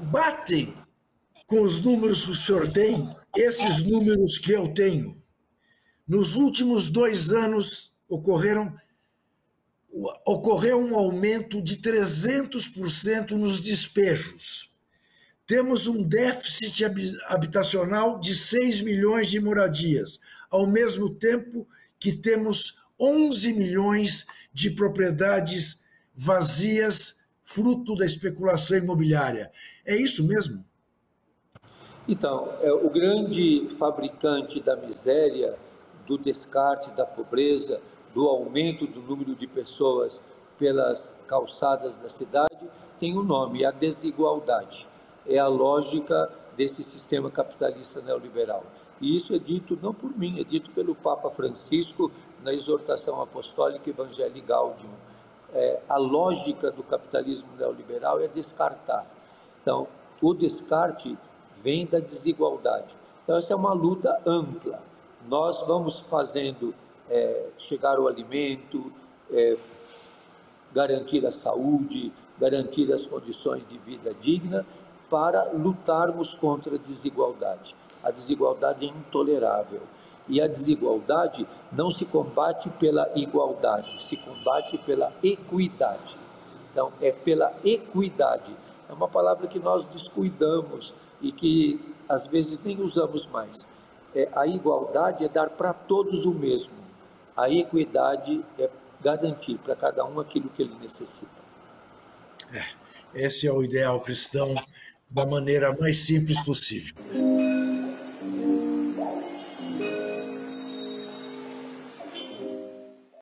batem com os números que o senhor tem, esses números que eu tenho. Nos últimos dois anos ocorreram ocorreu um aumento de 300% nos despejos. Temos um déficit habitacional de 6 milhões de moradias, ao mesmo tempo que temos 11 milhões de propriedades vazias, fruto da especulação imobiliária. É isso mesmo? Então, é, o grande fabricante da miséria, do descarte, da pobreza, do aumento do número de pessoas pelas calçadas da cidade, tem um nome, a desigualdade. É a lógica desse sistema capitalista neoliberal. E isso é dito não por mim, é dito pelo Papa Francisco na exortação apostólica Evangelii Gaudium. É, a lógica do capitalismo neoliberal é descartar. Então, o descarte vem da desigualdade. Então, essa é uma luta ampla. Nós vamos fazendo é, chegar ao alimento, é, garantir a saúde, garantir as condições de vida digna, para lutarmos contra a desigualdade. A desigualdade é intolerável. E a desigualdade não se combate pela igualdade, se combate pela equidade. Então, é pela equidade. É uma palavra que nós descuidamos e que às vezes nem usamos mais. É, a igualdade é dar para todos o mesmo. A equidade é garantir para cada um aquilo que ele necessita. É, esse é o ideal cristão da maneira mais simples possível.